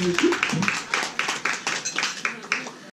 Obrigado.